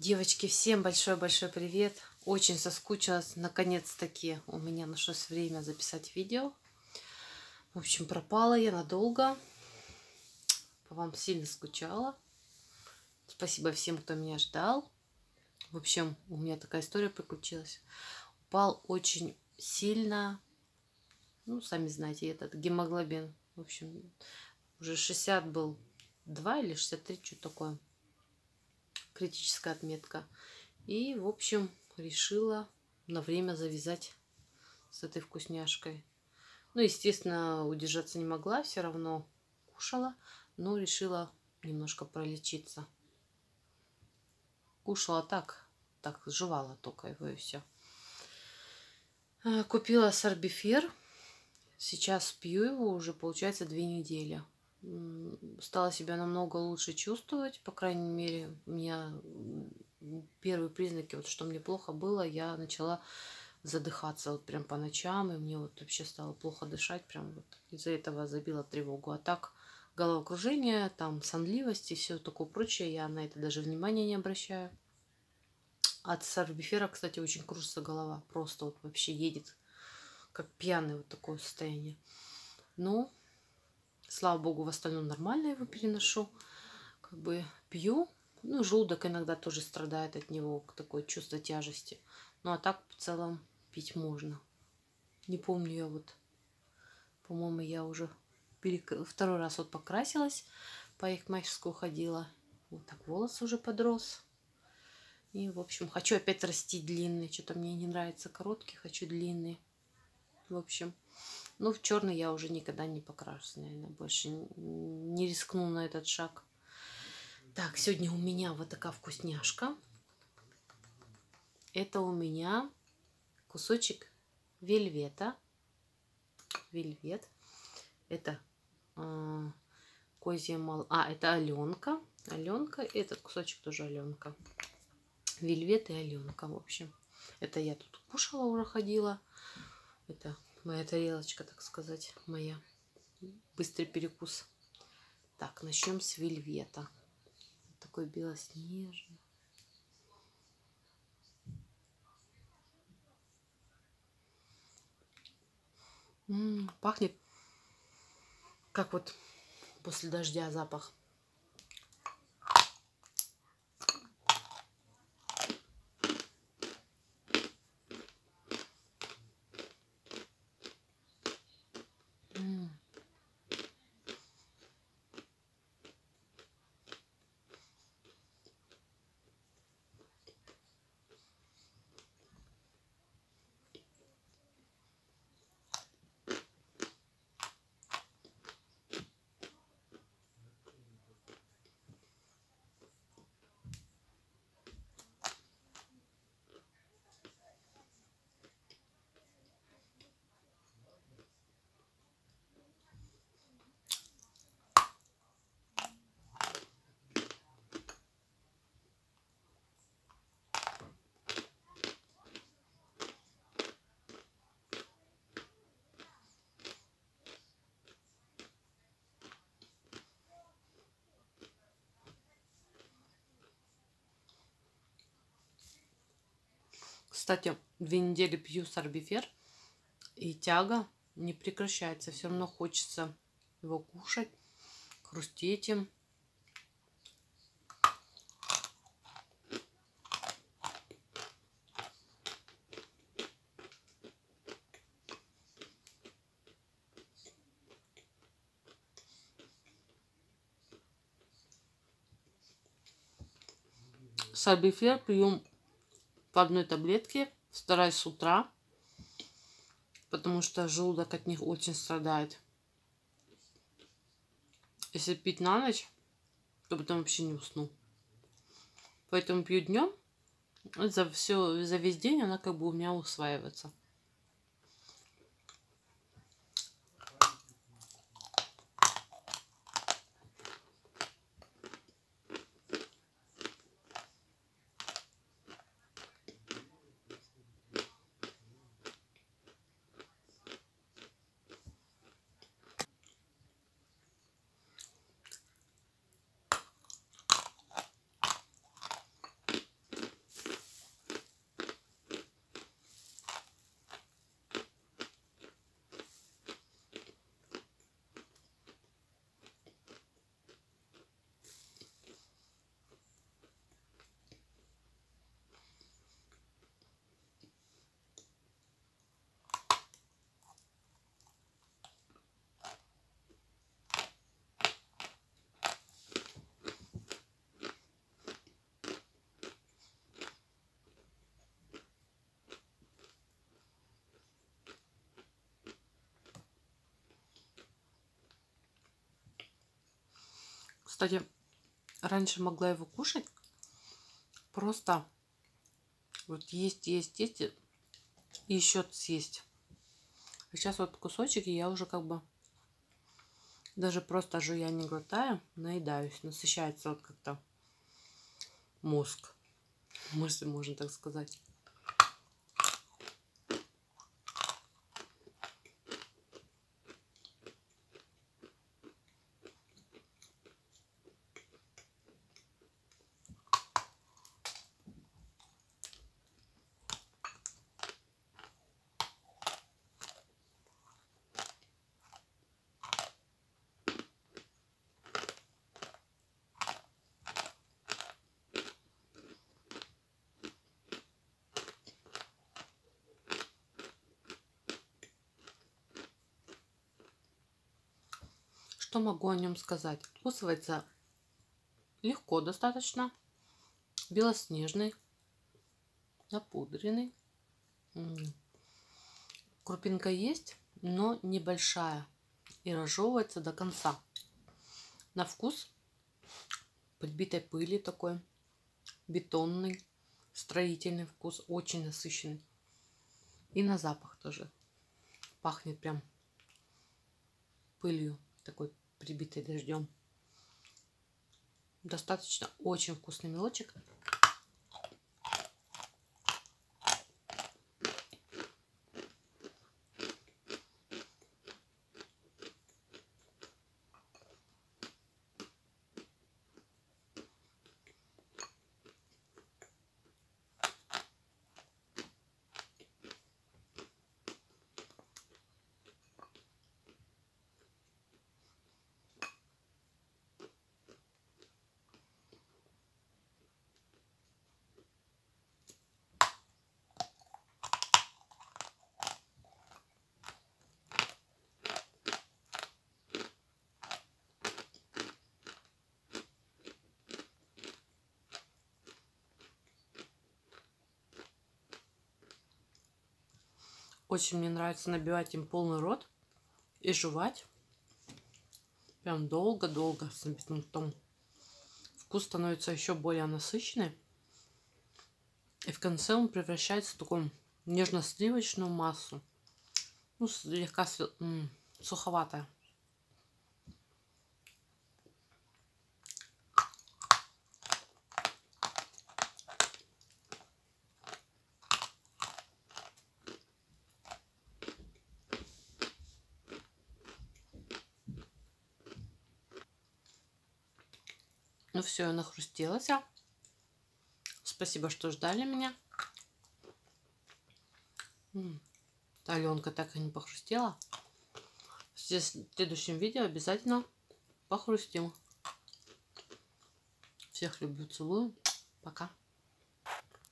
Девочки, всем большой-большой привет. Очень соскучилась. Наконец-таки у меня нашлось время записать видео. В общем, пропала я надолго. По вам сильно скучала. Спасибо всем, кто меня ждал. В общем, у меня такая история приключилась. Упал очень сильно, ну, сами знаете, этот гемоглобин. В общем, уже 60 был 2 или 63, что такое критическая отметка. И, в общем, решила на время завязать с этой вкусняшкой. Ну, естественно, удержаться не могла, все равно кушала, но решила немножко пролечиться. Кушала так, так, жевала только его и все. Купила сорбифер. Сейчас пью его уже, получается, две недели стала себя намного лучше чувствовать, по крайней мере, у меня первые признаки, вот что мне плохо было, я начала задыхаться вот прям по ночам, и мне вот вообще стало плохо дышать, прям вот из-за этого забила тревогу. А так головокружение, там сонливость и все такое прочее, я на это даже внимания не обращаю. От сорбифера, кстати, очень кружится голова, просто вот вообще едет, как пьяный вот такое состояние. Ну, Слава богу, в остальном нормально его переношу. Как бы пью. Ну, желудок иногда тоже страдает от него, такое чувство тяжести. Ну, а так в целом пить можно. Не помню я вот, по-моему, я уже перек... второй раз вот покрасилась, по парикмахерскую ходила. Вот так волос уже подрос. И, в общем, хочу опять расти длинный. Что-то мне не нравится короткий, хочу длинный. В общем, ну, в черный я уже никогда не покрашусь, наверное, больше не рискну на этот шаг. Так, сегодня у меня вот такая вкусняшка. Это у меня кусочек вельвета. Вельвет. Это э, козья мол... А, это Аленка. Аленка. Этот кусочек тоже Аленка. Вельвет и Аленка, в общем. Это я тут кушала, уже ходила. Это Моя тарелочка, так сказать, моя. Быстрый перекус. Так, начнем с вельвета. Такой белоснежный. М -м, пахнет как вот после дождя запах. Кстати, две недели пью сорбифер, и тяга не прекращается. Все равно хочется его кушать, хрустеть им. Сорбифер пью по одной таблетке, стараюсь с утра, потому что желудок от них очень страдает. Если пить на ночь, то потом вообще не усну. Поэтому пью днем. За все, за весь день она как бы у меня усваивается. Кстати, раньше могла его кушать. Просто вот есть, есть, есть и еще съесть. А сейчас вот кусочек, и я уже как бы даже просто жуя не глотая, наедаюсь. Насыщается вот как-то мозг. Мысли, можно так сказать. Что могу о нем сказать? Вкусывается легко достаточно. Белоснежный, напудренный. Крупинка есть, но небольшая. И разжевывается до конца. На вкус подбитой пыли такой. Бетонный, строительный вкус. Очень насыщенный. И на запах тоже. Пахнет прям пылью такой прибитый дождем. Достаточно очень вкусный мелочек. Очень мне нравится набивать им полный рот и жевать. Прям долго-долго с набитым ртом. Вкус становится еще более насыщенный. И в конце он превращается в такую нежно-сливочную массу. Ну, слегка суховатая. Ну все, я нахрустелась. Спасибо, что ждали меня. Аленка так и не похрустела. В следующем видео обязательно похрустим. Всех люблю, целую. Пока.